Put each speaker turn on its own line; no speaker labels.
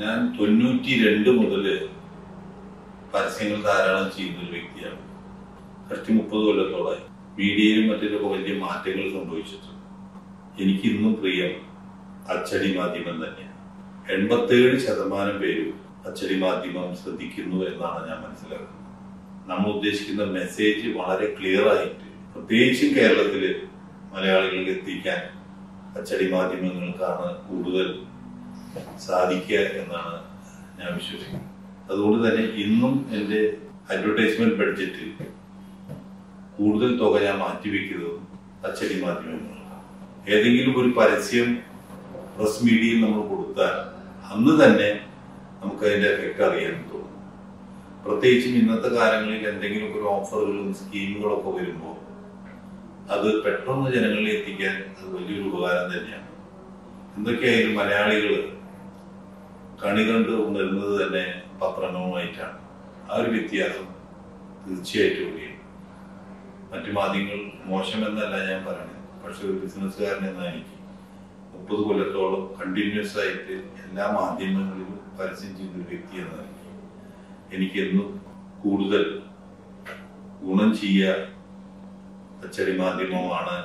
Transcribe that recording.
ഞാൻ തൊണ്ണൂറ്റി രണ്ട് മുതൽ പരസ്യങ്ങൾ ധാരാളം ചെയ്യുന്ന ഒരു വ്യക്തിയാണ്. അടുത്ത മുപ്പത് കൊല്ലത്തോളായി. മീഡിയയിലും മറ്റൊക്കെ വലിയ മാറ്റങ്ങൾ സംഭവിച്ചിട്ടുണ്ട്. എനിക്കിന്നും പ്രിയം അച്ചടി മാധ്യമം തന്നെയാണ്. എൺപത്തേഴ് ശതമാനം പേരും അച്ചടി മാധ്യമം ശ്രദ്ധിക്കുന്നു എന്നാണ് ഞാൻ മനസ്സിലാക്കുന്നത്. നമ്മൾ ഉദ്ദേശിക്കുന്ന മെസ്സേജ് വളരെ ക്ലിയർ ആയിട്ട് പ്രത്യേകിച്ചും കേരളത്തിൽ മലയാളികളിൽ എത്തിക്കാൻ അച്ചടി മാധ്യമങ്ങൾക്കാണ് കൂടുതൽ സാധിക്കുക എന്നാണ് ഞാൻ വിശ്വസിക്കുന്നത്. അതുകൊണ്ട് തന്നെ ഇന്നും എന്റെ അഡ്വർടൈസ്മെന്റ് ബഡ്ജറ്റിൽ കൂടുതൽ തുക ഞാൻ മാറ്റിവെക്കുന്നത് അച്ചടി മാധ്യമങ്ങളാണ്. ഏതെങ്കിലും ഒരു പരസ്യം പ്രസ് മീഡിയയിൽ നമ്മൾ കൊടുത്താൽ അന്ന് തന്നെ നമുക്ക് അതിന്റെ എഫക്റ്റ് അറിയാൻ തോന്നും. പ്രത്യേകിച്ചും ഇന്നത്തെ കാലങ്ങളിൽ എന്തെങ്കിലും ഒരു ഓഫറുകളും സ്കീമുകളൊക്കെ വരുമ്പോൾ അത് പെട്ടെന്ന് ജനങ്ങളിൽ എത്തിക്കാൻ അത് വലിയൊരു ഉപകാരം തന്നെയാണ്. എന്തൊക്കെയായാലും മലയാളികൾ കണി കണ്ട് ഉണരുന്നത് തന്നെ പത്രങ്ങളുമായിട്ടാണ്. ആ ഒരു വ്യത്യാസം തീർച്ചയായിട്ടും ഇവിടെയുണ്ട് മറ്റു മാധ്യമങ്ങൾ മോശമെന്നല്ല ഞാൻ പറയുന്നത് പക്ഷെ ഒരു ബിസിനസ്സുകാരൻ എന്ന എനിക്ക് മുപ്പത് കൊല്ലത്തോളം കണ്ടിന്യൂസ് ആയിട്ട് എല്ലാ മാധ്യമങ്ങളിലും പരസ്യം ചെയ്യുന്ന ഒരു വ്യക്തി എന്ന നിലയ്ക്ക് എനിക്ക് എന്നും കൂടുതൽ ഗുണം ചെയ്യുക അച്ചടി മാധ്യമമാണ്